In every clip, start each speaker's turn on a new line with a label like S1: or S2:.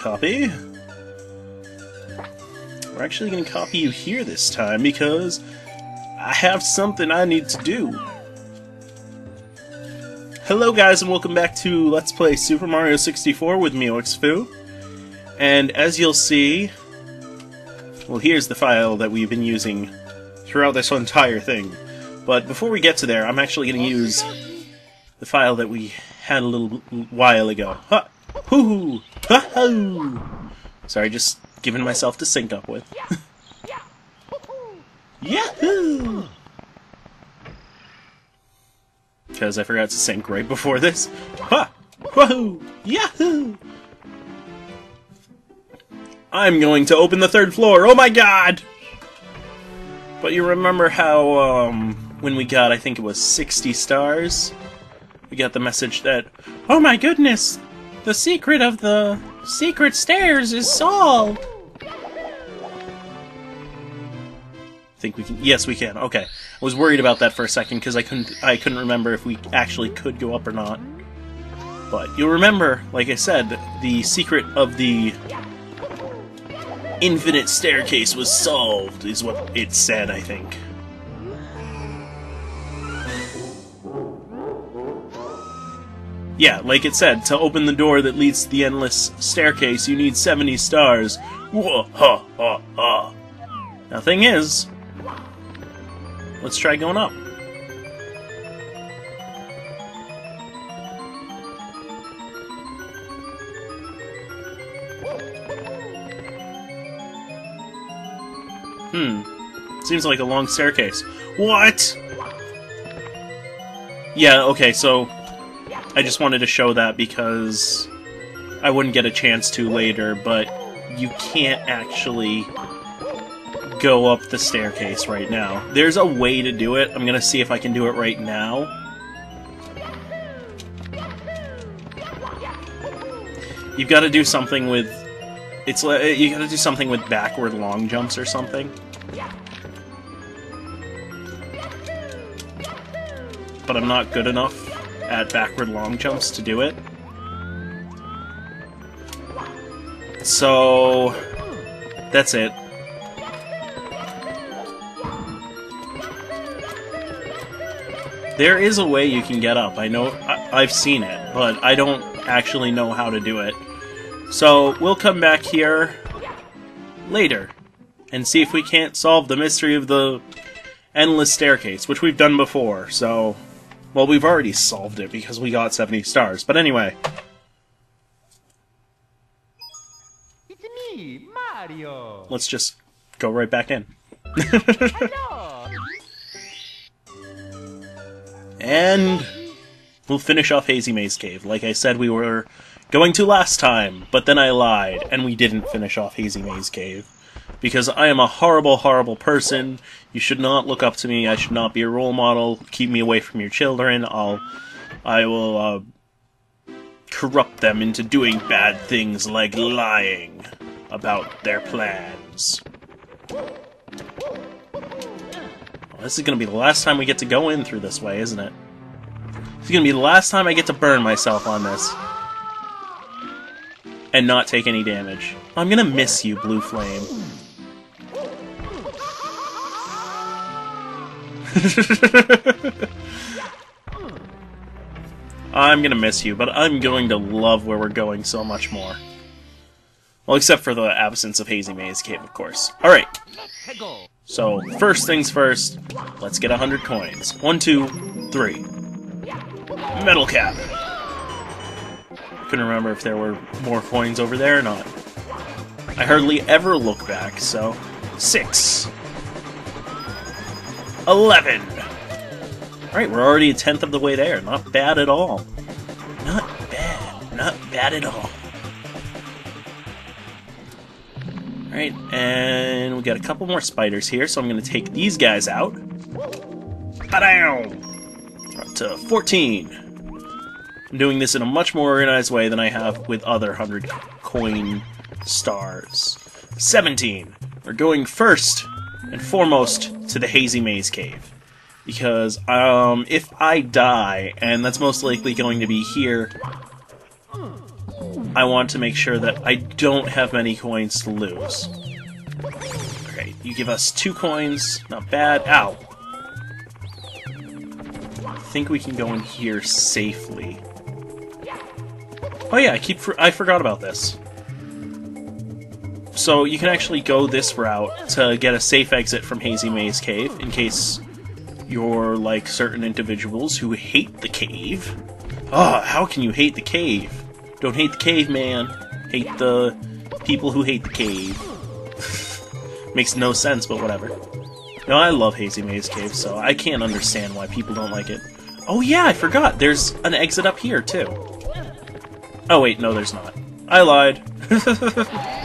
S1: copy. We're actually going to copy you here this time because I have something I need to do. Hello guys and welcome back to Let's Play Super Mario 64 with me, Foo. And as you'll see, well here's the file that we've been using throughout this entire thing. But before we get to there, I'm actually going to use the file that we had a little while ago. Ha! Hoo! -hoo. Sorry, just giving myself to sync up with. Yahoo! Because I forgot to sync right before this. Ha! Wahoo! Yahoo! I'm going to open the third floor. Oh my god! But you remember how, um, when we got, I think it was 60 stars, we got the message that, Oh my goodness! The secret of the secret stairs is solved! think we can. Yes, we can. Okay, I was worried about that for a second because I couldn't. I couldn't remember if we actually could go up or not. But you'll remember, like I said, the secret of the infinite staircase was solved. Is what it said. I think. Yeah, like it said, to open the door that leads to the endless staircase, you need 70 stars. Whoa, ha, ha, ha. Now, thing is, Let's try going up. Hmm. Seems like a long staircase. What? Yeah, okay, so... I just wanted to show that because I wouldn't get a chance to later, but you can't actually go up the staircase right now. There's a way to do it. I'm gonna see if I can do it right now. You've got to do something with... It's you gotta do something with backward long jumps or something. But I'm not good enough at backward long jumps to do it. So... That's it. There is a way you can get up. I know I, have seen it, but I don't actually know how to do it. So we'll come back here later and see if we can't solve the mystery of the endless staircase, which we've done before. So, well, we've already solved it because we got 70 stars. But anyway.
S2: It's me, Mario.
S1: Let's just go right back in. And we'll finish off Hazy Maze Cave, like I said we were going to last time, but then I lied, and we didn't finish off Hazy Maze Cave. Because I am a horrible, horrible person. You should not look up to me. I should not be a role model. Keep me away from your children. I'll, I will, uh, corrupt them into doing bad things like lying about their plans. This is going to be the last time we get to go in through this way, isn't it? This is going to be the last time I get to burn myself on this. And not take any damage. I'm going to miss you, Blue Flame. I'm to miss you, but I'm going to love where we're going so much more. Well, except for the absence of Hazy Maze Cave, of course. Alright. So, first things first, let's get a 100 coins. One, two, three. Metal cap. Couldn't remember if there were more coins over there or not. I hardly ever look back, so... Six. Eleven. Alright, we're already a tenth of the way there. Not bad at all. Not bad. Not bad at all. Alright, and we got a couple more spiders here, so I'm going to take these guys out. Ba-down! Up to 14. I'm doing this in a much more organized way than I have with other 100 coin stars. 17. We're going first and foremost to the Hazy Maze Cave. Because, um, if I die, and that's most likely going to be here I want to make sure that I don't have many coins to lose. Okay, you give us two coins. Not bad. Ow. I think we can go in here safely. Oh yeah, I keep for I forgot about this. So you can actually go this route to get a safe exit from Hazy Maze Cave in case you're like certain individuals who hate the cave. Ah, how can you hate the cave? Don't hate the cave, man. Hate the people who hate the cave. Makes no sense, but whatever. No, I love Hazy Maze Cave, so I can't understand why people don't like it. Oh yeah, I forgot. There's an exit up here, too. Oh wait, no there's not. I lied.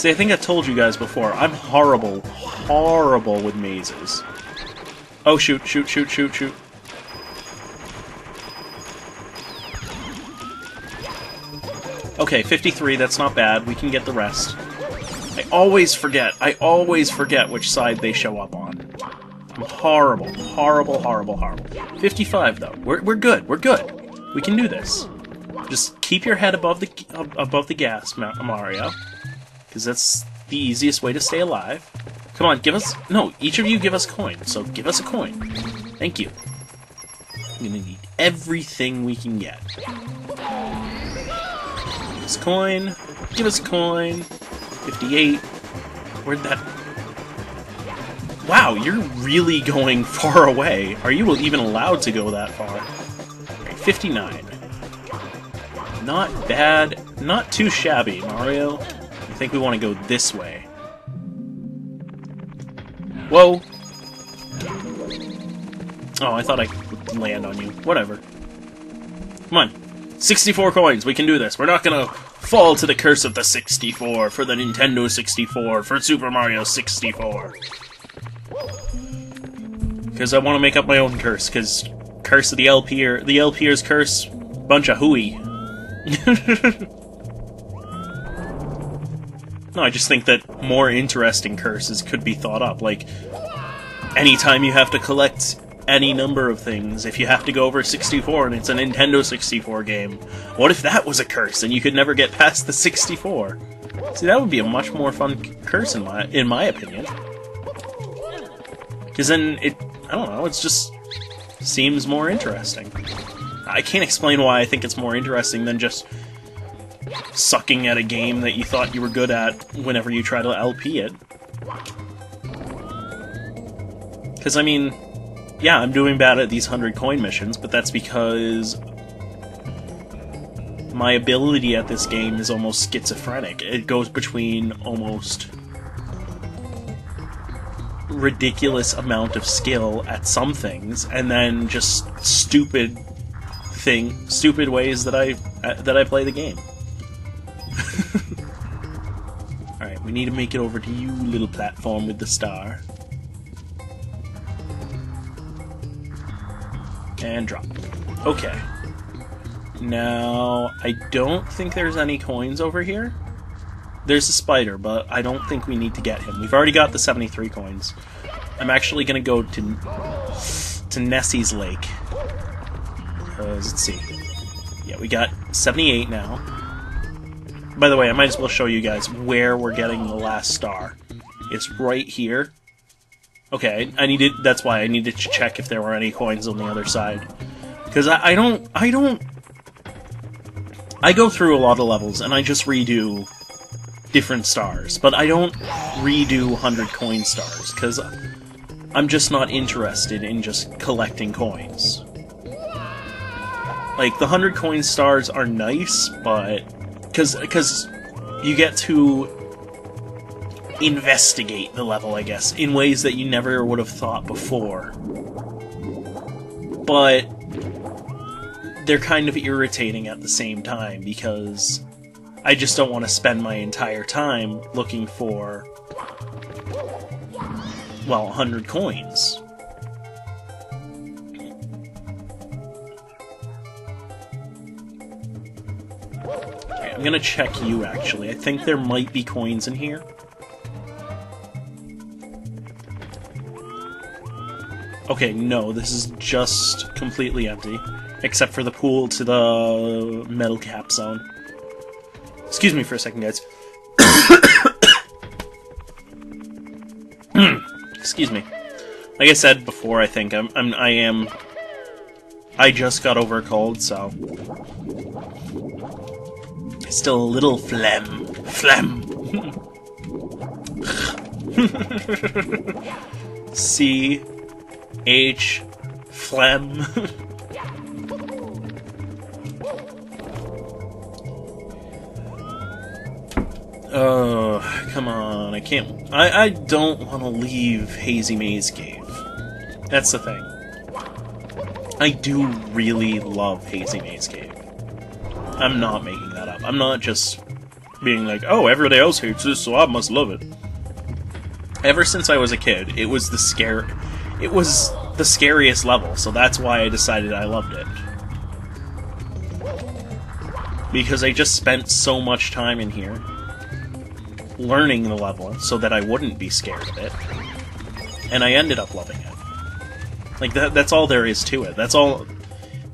S1: See, I think I told you guys before, I'm horrible, horrible with mazes. Oh, shoot, shoot, shoot, shoot, shoot. Okay, 53, that's not bad. We can get the rest. I always forget. I always forget which side they show up on. I'm horrible, horrible, horrible, horrible. 55, though. We're, we're good, we're good. We can do this. Just keep your head above the above the gas, Mario because that's the easiest way to stay alive. Come on, give us... No, each of you give us coin, so give us a coin. Thank you. I'm gonna need everything we can get. Give us coin. Give us coin. 58. Where'd that... Wow, you're really going far away. Are you even allowed to go that far? 59. Not bad. Not too shabby, Mario think we want to go this way. Whoa! Oh, I thought I would land on you. Whatever. Come on. 64 coins, we can do this. We're not gonna fall to the curse of the 64 for the Nintendo 64, for Super Mario 64. Because I want to make up my own curse, because Curse of the LP or the LPer's curse, bunch of hooey. No, I just think that more interesting curses could be thought up. Like, anytime you have to collect any number of things, if you have to go over 64 and it's a Nintendo 64 game, what if that was a curse and you could never get past the 64? See, that would be a much more fun curse in my in my opinion. Because then it, I don't know, it just seems more interesting. I can't explain why I think it's more interesting than just sucking at a game that you thought you were good at whenever you try to LP it. Because, I mean, yeah, I'm doing bad at these 100 coin missions, but that's because my ability at this game is almost schizophrenic. It goes between almost ridiculous amount of skill at some things and then just stupid thing stupid ways that I uh, that I play the game. Alright, we need to make it over to you, little platform with the star. And drop. Okay. Now, I don't think there's any coins over here. There's a spider, but I don't think we need to get him. We've already got the 73 coins. I'm actually going to go to to Nessie's Lake. Because, let's see. Yeah, we got 78 now. By the way, I might as well show you guys where we're getting the last star. It's right here. Okay, I needed. That's why I needed to check if there were any coins on the other side, because I, I don't. I don't. I go through a lot of levels and I just redo different stars, but I don't redo 100 coin stars, because I'm just not interested in just collecting coins. Like, the 100 coin stars are nice, but because because you get to investigate the level, I guess, in ways that you never would have thought before. But they're kind of irritating at the same time because I just don't want to spend my entire time looking for well, 100 coins. I'm gonna check you, actually. I think there might be coins in here. Okay, no, this is just completely empty. Except for the pool to the metal cap zone. Excuse me for a second, guys. Excuse me. Like I said before, I think I'm, I'm I am I just got over a cold, so still a little phlegm. Phlegm. C H phlegm. Oh, come on. I can't. I, I don't want to leave Hazy Maze Cave. That's the thing. I do really love Hazy Maze Cave. I'm not making that up. I'm not just being like, oh, everybody else hates this, so I must love it. Ever since I was a kid, it was the scare. It was the scariest level, so that's why I decided I loved it. Because I just spent so much time in here learning the level so that I wouldn't be scared of it. And I ended up loving it. Like that that's all there is to it. That's all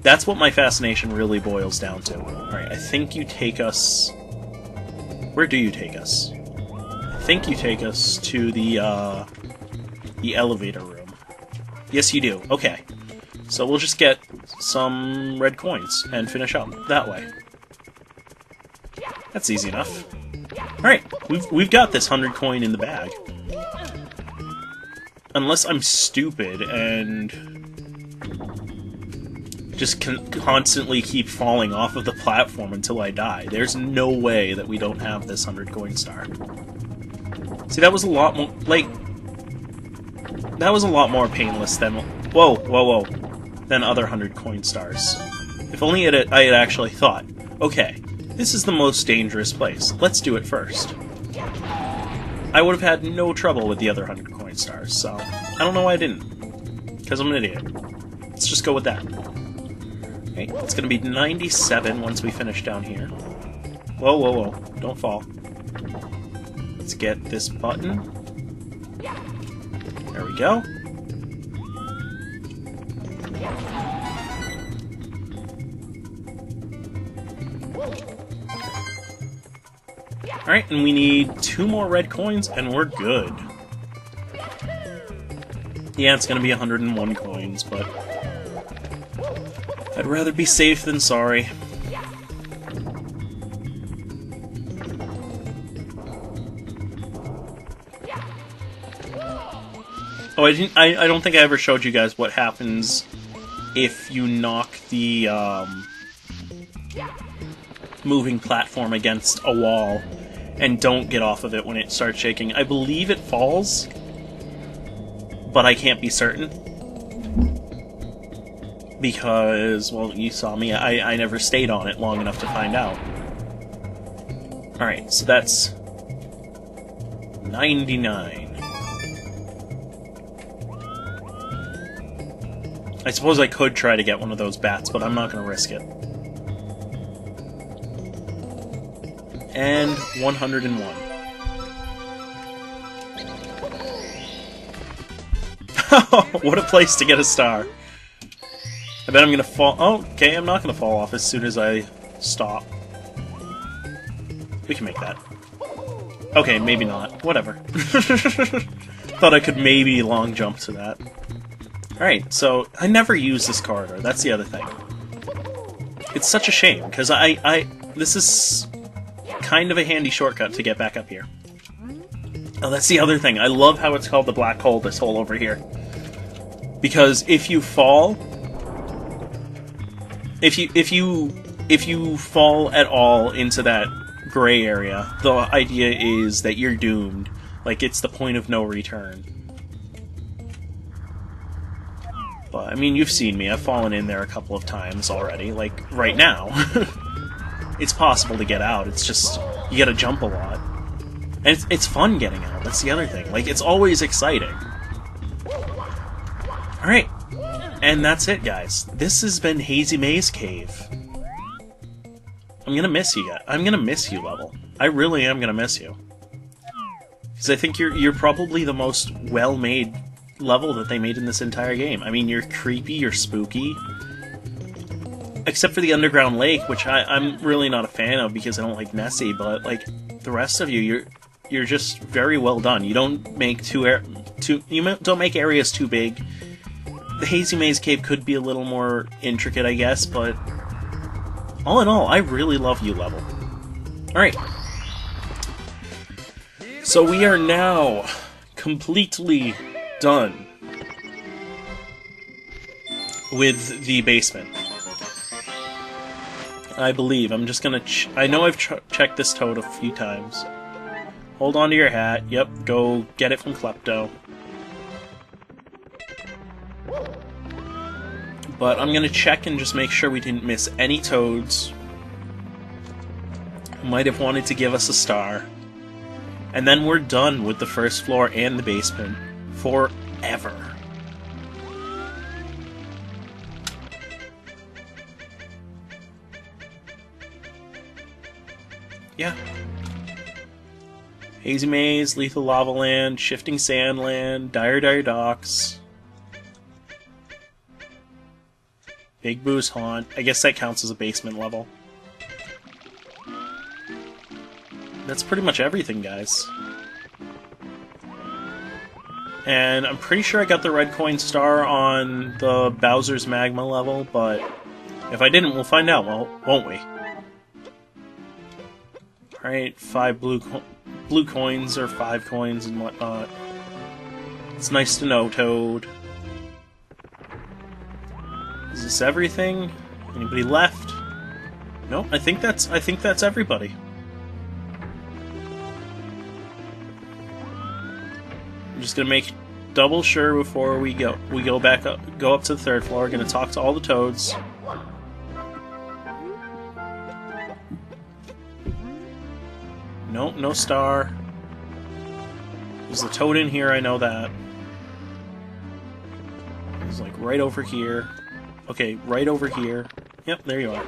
S1: that's what my fascination really boils down to. Alright, I think you take us Where do you take us? I think you take us to the uh the elevator room. Yes you do. Okay. So we'll just get some red coins and finish up that way. That's easy enough. Alright, we've, we've got this 100 coin in the bag. Unless I'm stupid and just con constantly keep falling off of the platform until I die. There's no way that we don't have this 100 coin star. See, that was a lot more... Like... That was a lot more painless than... Whoa, whoa, whoa. Than other 100 coin stars. If only it, I had actually thought, okay, this is the most dangerous place. Let's do it first. I would have had no trouble with the other 100 coin stars, so I don't know why I didn't. Because I'm an idiot. Let's just go with that. Okay, it's to be 97 once we finish down here. Whoa, whoa, whoa. Don't fall. Let's get this button. There we go. Alright, and we need two more red coins, and we're good. Yeah, it's gonna be 101 coins, but... I'd rather be safe than sorry. Oh, I didn't. I, I don't think I ever showed you guys what happens if you knock the um, moving platform against a wall and don't get off of it when it starts shaking. I believe it falls, but I can't be certain. Because, well, you saw me, I, I never stayed on it long enough to find out. Alright, so that's 99. I suppose I could try to get one of those bats, but I'm not going to risk it. and 101. what a place to get a star. I bet I'm gonna fall- oh, okay, I'm not gonna fall off as soon as I stop. We can make that. Okay, maybe not. Whatever. Thought I could maybe long jump to that. Alright, so I never use this corridor, that's the other thing. It's such a shame, because I, I, this is kind of a handy shortcut to get back up here. Oh, that's the other thing. I love how it's called the black hole, this hole over here. Because if you fall... If you, if you, if you fall at all into that gray area, the idea is that you're doomed. Like, it's the point of no return. But, I mean, you've seen me. I've fallen in there a couple of times already. Like, right now. it's possible to get out. It's just you got to jump a lot, and it's it's fun getting out. That's the other thing. Like it's always exciting. All right, and that's it, guys. This has been Hazy Maze Cave. I'm gonna miss you guys. I'm gonna miss you, level. I really am gonna miss you. Because I think you're you're probably the most well-made level that they made in this entire game. I mean, you're creepy, you're spooky, except for the underground lake, which I, I'm really not a fan of because I don't like Nessie. But like the rest of you, you're you're just very well done. You don't make too air, too you don't make areas too big. The Hazy Maze Cave could be a little more intricate, I guess, but all in all, I really love you level. All right. So we are now completely done with the basement. I believe. I'm just gonna. I know I've ch- checked this toad a few times. Hold on to your hat. Yep, go get it from Klepto. But I'm gonna check and just make sure we didn't miss any toads. Might have wanted to give us a star. And then we're done with the first floor and the basement. Forever. Yeah. Hazy Maze, Lethal Lava Land, Shifting Sand Land, Dire Dire Docks, Big Boo's Haunt. I guess that counts as a basement level. That's pretty much everything, guys. And I'm pretty sure I got the red coin star on the Bowser's Magma level, but if I didn't, we'll find out, won't we? Alright, five blue co blue coins or five coins and whatnot. It's nice to know, Toad. Is this everything? Anybody left? No, I think that's I think that's everybody. I'm just gonna make double sure before we go we go back up go up to the third floor. Gonna talk to all the toads. Nope, no star. There's a toad in here, I know that. He's like right over here. Okay, right over here. Yep, there you are.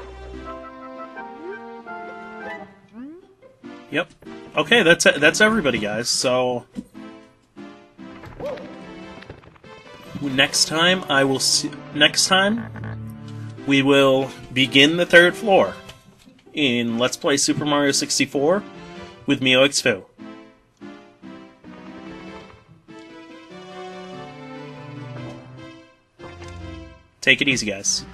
S1: Yep. Okay, that's that's everybody, guys. So next time I will see. Next time we will begin the third floor in Let's Play Super Mario 64 with Mio MioXFu. Take it easy, guys.